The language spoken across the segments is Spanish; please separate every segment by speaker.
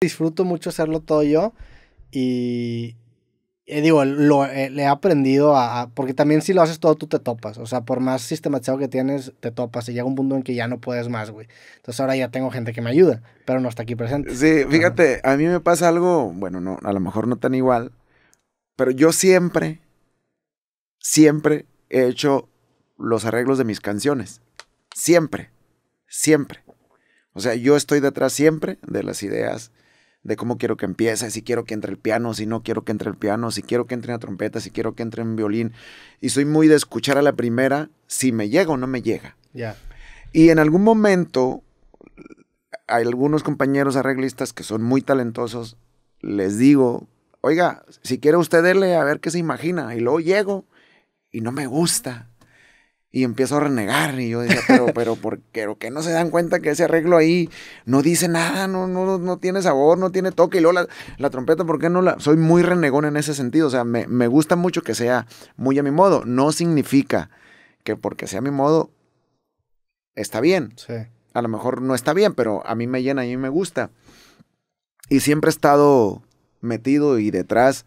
Speaker 1: disfruto mucho hacerlo todo yo y, eh, digo, lo, eh, le he aprendido a, Porque también si lo haces todo, tú te topas. O sea, por más sistematizado que tienes, te topas. Y llega un punto en que ya no puedes más, güey. Entonces ahora ya tengo gente que me ayuda, pero no está aquí presente.
Speaker 2: Sí, fíjate, a mí me pasa algo, bueno, no, a lo mejor no tan igual, pero yo siempre, siempre he hecho los arreglos de mis canciones. Siempre, siempre. O sea, yo estoy detrás siempre de las ideas de cómo quiero que empiece, si quiero que entre el piano, si no quiero que entre el piano, si quiero que entre una trompeta, si quiero que entre un violín. Y soy muy de escuchar a la primera si me llega o no me llega.
Speaker 1: Ya.
Speaker 2: Y en algún momento, hay algunos compañeros arreglistas que son muy talentosos, les digo, oiga, si quiere usted dele a ver qué se imagina. Y luego llego y no me gusta. Y empiezo a renegar. Y yo decía, pero, pero, ¿por qué, no se dan cuenta que ese arreglo ahí no dice nada, no, no, no tiene sabor, no tiene toque? Y luego la, la trompeta, ¿por qué no la...? Soy muy renegón en ese sentido. O sea, me, me gusta mucho que sea muy a mi modo. No significa que porque sea a mi modo está bien.
Speaker 1: Sí.
Speaker 2: A lo mejor no está bien, pero a mí me llena, a mí me gusta. Y siempre he estado metido y detrás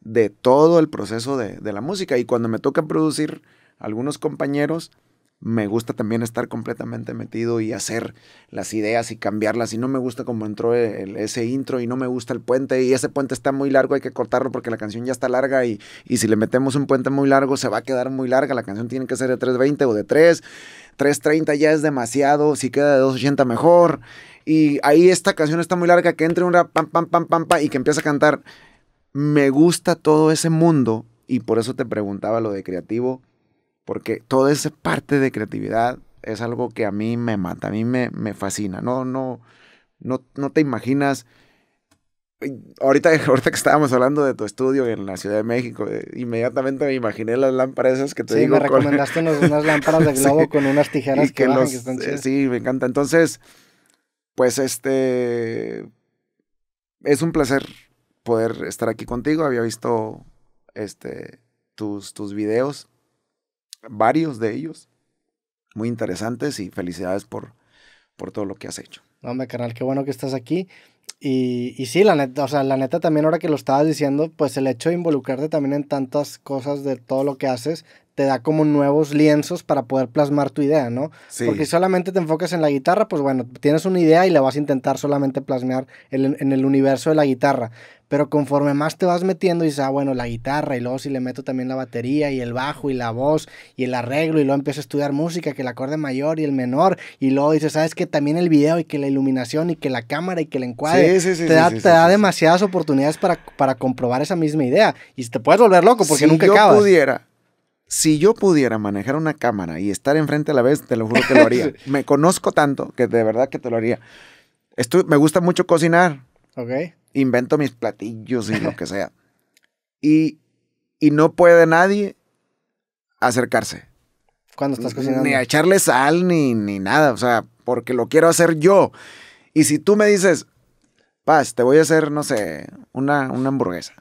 Speaker 2: de todo el proceso de, de la música. Y cuando me toca producir algunos compañeros, me gusta también estar completamente metido y hacer las ideas y cambiarlas. Y no me gusta como entró ese intro y no me gusta el puente y ese puente está muy largo, hay que cortarlo porque la canción ya está larga y, y si le metemos un puente muy largo se va a quedar muy larga. La canción tiene que ser de 320 o de 3. 330 ya es demasiado, si queda de 280 mejor. Y ahí esta canción está muy larga, que entre una pam, pam, pam, pam, pam y que empieza a cantar. Me gusta todo ese mundo y por eso te preguntaba lo de creativo porque toda esa parte de creatividad es algo que a mí me mata, a mí me, me fascina. No, no, no, no te imaginas. Ahorita, ahorita que estábamos hablando de tu estudio en la Ciudad de México, eh, inmediatamente me imaginé las lámparas esas que te
Speaker 1: sí,
Speaker 2: digo.
Speaker 1: me recomendaste unas lámparas de globo con unas tijeras que, bajan, que están
Speaker 2: eh, Sí, me encanta. Entonces, pues este es un placer poder estar aquí contigo. Había visto este tus, tus videos varios de ellos, muy interesantes y felicidades por, por todo lo que has hecho.
Speaker 1: No, hombre, carnal, qué bueno que estás aquí. Y, y sí, la neta, o sea, la neta también ahora que lo estabas diciendo, pues el hecho de involucrarte también en tantas cosas de todo lo que haces, te da como nuevos lienzos para poder plasmar tu idea, ¿no?
Speaker 2: Sí.
Speaker 1: Porque si solamente te enfocas en la guitarra, pues bueno, tienes una idea y la vas a intentar solamente plasmar en, en el universo de la guitarra. Pero conforme más te vas metiendo y dices, ah, bueno, la guitarra y luego si le meto también la batería y el bajo y la voz y el arreglo y luego empiezo a estudiar música, que el acorde mayor y el menor y luego dices, sabes que también el video y que la iluminación y que la cámara y que el encuadre
Speaker 2: Sí, sí, sí,
Speaker 1: te da, te da demasiadas oportunidades para, para comprobar esa misma idea y te puedes volver loco porque
Speaker 2: si
Speaker 1: nunca
Speaker 2: yo
Speaker 1: acabas.
Speaker 2: pudiera, si yo pudiera manejar una cámara y estar enfrente a la vez, te lo juro que lo haría. me conozco tanto que de verdad que te lo haría. Esto, me gusta mucho cocinar.
Speaker 1: Ok.
Speaker 2: invento mis platillos y lo que sea. Y, y no puede nadie acercarse.
Speaker 1: Cuando estás cocinando.
Speaker 2: Ni a echarle sal ni, ni nada. O sea, porque lo quiero hacer yo. Y si tú me dices, Paz, te voy a hacer, no sé, una, una hamburguesa.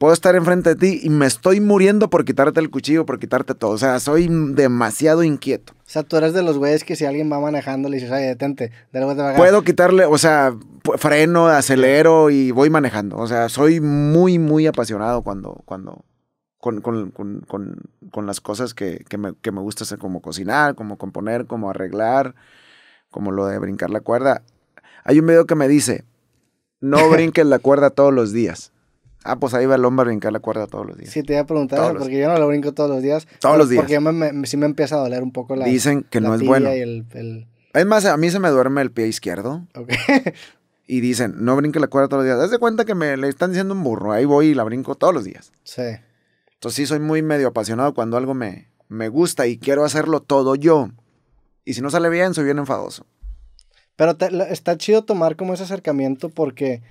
Speaker 2: Puedo estar enfrente de ti y me estoy muriendo por quitarte el cuchillo, por quitarte todo. O sea, soy demasiado inquieto.
Speaker 1: O sea, tú eres de los güeyes que si alguien va manejando le dices, ay, detente, dale vuelta para acá.
Speaker 2: Puedo quitarle, o sea, freno, acelero y voy manejando. O sea, soy muy, muy apasionado cuando, cuando, con, con, con, con, con las cosas que, que, me, que me gusta hacer, como cocinar, como componer, como arreglar, como lo de brincar la cuerda. Hay un video que me dice, no brinques la cuerda todos los días. Ah, pues ahí va el hombre a brincar la cuerda todos los días.
Speaker 1: Sí, te iba a preguntar,
Speaker 2: Todos
Speaker 1: eso,
Speaker 2: los-
Speaker 1: porque yo no lo brinco todos los días.
Speaker 2: Todos los días.
Speaker 1: Porque ya me, me- sí me empieza a doler un poco la,
Speaker 2: Dicen que
Speaker 1: la
Speaker 2: no es bueno.
Speaker 1: y el, el-
Speaker 2: Es más, a mí se me duerme el pie izquierdo.
Speaker 1: ok.
Speaker 2: Y dicen, no brinque la cuerda todos los días. Haz de cuenta que me le están diciendo un burro. Ahí voy y la brinco todos los días.
Speaker 1: sí.
Speaker 2: Entonces sí soy muy medio apasionado cuando algo me, me gusta y quiero hacerlo todo yo. Y si no sale bien, soy bien enfadoso.
Speaker 1: Pero te- está chido tomar como ese acercamiento porque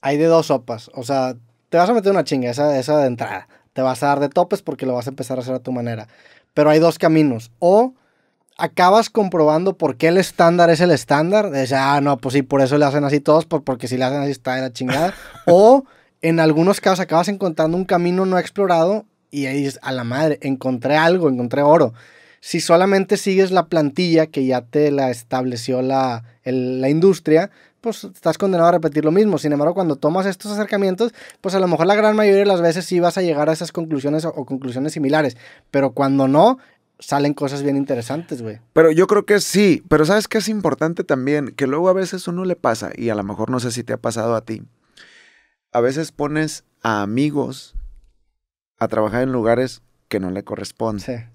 Speaker 1: hay de dos sopas. O sea, te vas a meter una chinga, esa, esa de entrada. Te vas a dar de topes porque lo vas a empezar a hacer a tu manera. Pero hay dos caminos. O acabas comprobando por qué el estándar es el estándar. De decir, ah, no, pues sí, por eso le hacen así todos, por- porque si le hacen así está de la chingada. o en algunos casos acabas encontrando un camino no explorado y ahí dices, a la madre, encontré algo, encontré oro. Si solamente sigues la plantilla que ya te la estableció la, el- la industria, pues estás condenado a repetir lo mismo. Sin embargo, cuando tomas estos acercamientos, pues a lo mejor la gran mayoría de las veces sí vas a llegar a esas conclusiones o, o conclusiones similares. Pero cuando no, salen cosas bien interesantes, güey.
Speaker 2: Pero yo creo que sí, pero ¿sabes qué es importante también? Que luego a veces uno le pasa, y a lo mejor no sé si te ha pasado a ti, a veces pones a amigos a trabajar en lugares que no le corresponden.
Speaker 1: Sí.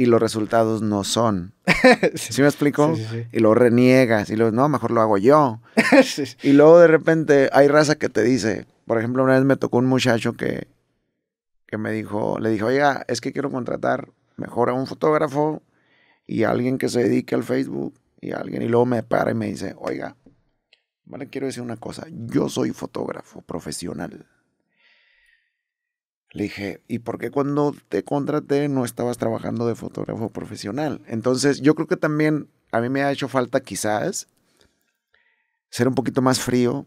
Speaker 2: Y los resultados no son.
Speaker 1: sí.
Speaker 2: ¿Sí me explico?
Speaker 1: Sí, sí,
Speaker 2: Y lo reniegas y luego, no, mejor lo hago yo. Y luego de repente hay raza que te dice, por ejemplo, una vez me tocó un muchacho que, que me dijo, le dijo, oiga, es que quiero contratar mejor a un fotógrafo y a alguien que se dedique al Facebook y a alguien. Y luego me para y me dice, oiga, vale, quiero decir una cosa, yo soy fotógrafo profesional. Le dije, ¿y por qué cuando te contraté no estabas trabajando de fotógrafo profesional? Entonces, yo creo que también a mí me ha hecho falta quizás ser un poquito más frío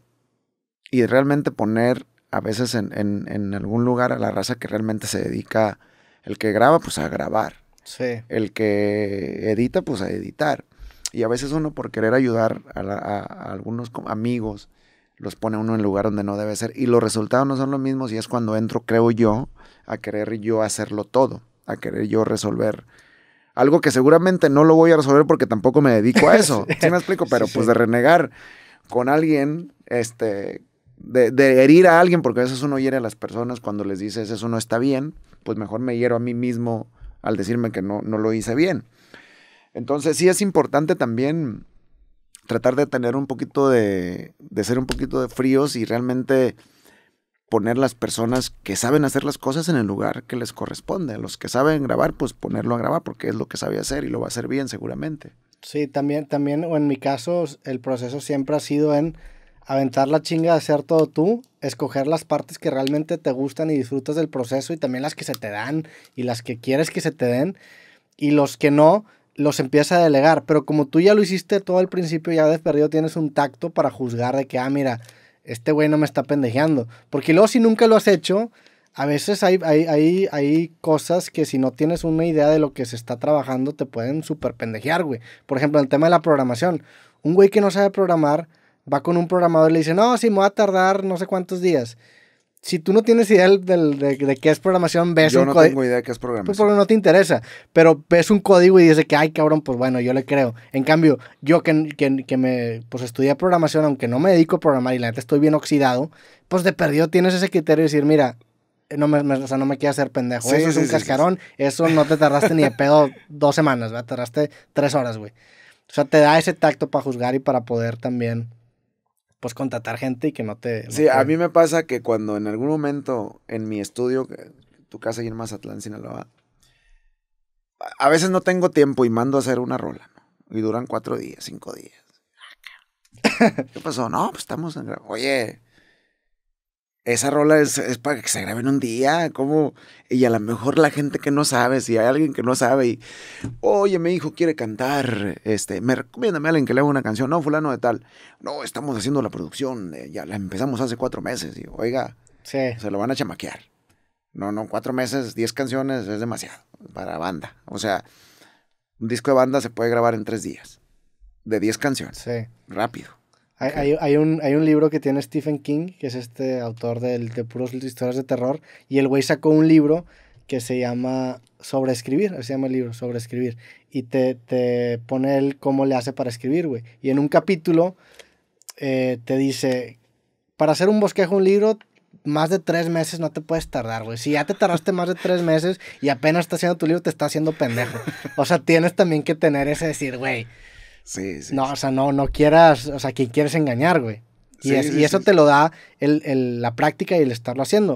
Speaker 2: y realmente poner a veces en, en, en algún lugar a la raza que realmente se dedica, el que graba, pues a grabar,
Speaker 1: Sí.
Speaker 2: el que edita, pues a editar. Y a veces uno por querer ayudar a, la- a- a algunos amigos, los pone uno en el lugar donde no debe ser. Y los resultados no son los mismos y es cuando entro, creo yo, a querer yo hacerlo todo, a querer yo resolver. Algo que seguramente no lo voy a resolver porque tampoco me dedico a eso. ¿Sí me explico? Pero
Speaker 1: Sí,
Speaker 2: pues de renegar con alguien, este, de, de herir a alguien, porque a veces uno hiere a las personas cuando les dices eso no está bien, pues mejor me hiero a mí mismo al decirme que no, no lo hice bien. Entonces sí es importante también tratar de tener un poquito de, de ser un poquito de fríos y realmente poner las personas que saben hacer las cosas en el lugar que les corresponde. Los que saben grabar, pues ponerlo a grabar porque es lo que sabe hacer y lo va a hacer bien seguramente.
Speaker 1: Sí, también, también, o en mi caso, el proceso siempre ha sido en aventar la chinga de hacer todo tú, escoger las partes que realmente te gustan y disfrutas del proceso y también las que se te dan y las que quieres que se te den y los que no, los empieza a delegar. Pero como tú ya lo hiciste todo al principio, ya de perdido tienes un tacto para juzgar de que, ah, mira, este güey no me está pendejeando. Porque luego si nunca lo has hecho, a veces hay, hay, hay, hay cosas que si no tienes una idea de lo que se está trabajando, te pueden súper pendejear, güey. Por ejemplo, el tema de la programación. Un güey que no sabe programar va con un programador y le dice, no, sí, me va a tardar no sé cuántos días. Si tú no tienes idea del, del- de, de qué es programación, ves
Speaker 2: Yo
Speaker 1: un
Speaker 2: no
Speaker 1: código.
Speaker 2: tengo idea de qué es
Speaker 1: Pues
Speaker 2: programación.
Speaker 1: porque no te interesa. Pero ves un código y dices que, ay, cabrón, pues bueno, yo le creo. En cambio, yo que, que, que me, pues estudié programación, aunque no me dedico a programar y la neta estoy bien oxidado, pues de perdido tienes ese criterio de decir, mira, no me, me- o sea, no me quieras hacer pendejo.
Speaker 2: Sí,
Speaker 1: eso es
Speaker 2: sí,
Speaker 1: un
Speaker 2: sí,
Speaker 1: cascarón. Eso no te tardaste ni de pedo dos semanas, ¿verdad? Tardaste tres horas, güey. O sea, te da ese tacto para juzgar y para poder también, pues, contratar gente y que no te... no
Speaker 2: Sí,
Speaker 1: te-
Speaker 2: a mí me pasa que cuando en algún momento en mi estudio, tu casa ahí en Mazatlán, Sinaloa, a- a veces no tengo tiempo y mando a hacer una rola, ¿no? Y duran cuatro días, cinco días. ¿Qué pasó? No, pues estamos en Oye, esa rola es, es para que se grabe en un día, ¿cómo? Y a lo mejor la gente que no sabe, si hay alguien que no sabe y, oye, mi hijo quiere cantar, este, me recomiéndame a alguien que le haga una canción, no, fulano de tal. No, estamos haciendo la producción, eh, ya la empezamos hace cuatro meses. Y, oiga,
Speaker 1: Sí,
Speaker 2: se lo van a chamaquear. No, no, cuatro meses, diez canciones es demasiado para banda. O sea, un disco de banda se puede grabar en tres días, de diez canciones,
Speaker 1: sí.
Speaker 2: rápido.
Speaker 1: Hay,
Speaker 2: Ok.
Speaker 1: hay, hay un, hay un libro que tiene Stephen King, que es este autor del- de, puros historias de terror, y el güey sacó un libro que se llama Sobre escribir, así se llama el libro, Sobre escribir, y te, te pone él cómo le hace para escribir, güey. Y en un capítulo eh, te dice, para hacer un bosquejo, un libro, más de tres meses no te puedes tardar, güey. Si ya te tardaste más de tres meses y apenas estás haciendo tu libro, te está haciendo pendejo. O sea, tienes también que tener ese decir, güey,
Speaker 2: Sí, sí.
Speaker 1: no, o sea, no, no quieras, o sea, quien quieres engañar, güey. Y,
Speaker 2: Sí,
Speaker 1: es-
Speaker 2: sí,
Speaker 1: y eso
Speaker 2: sí.
Speaker 1: te lo da el, el- la práctica y el estarlo haciendo.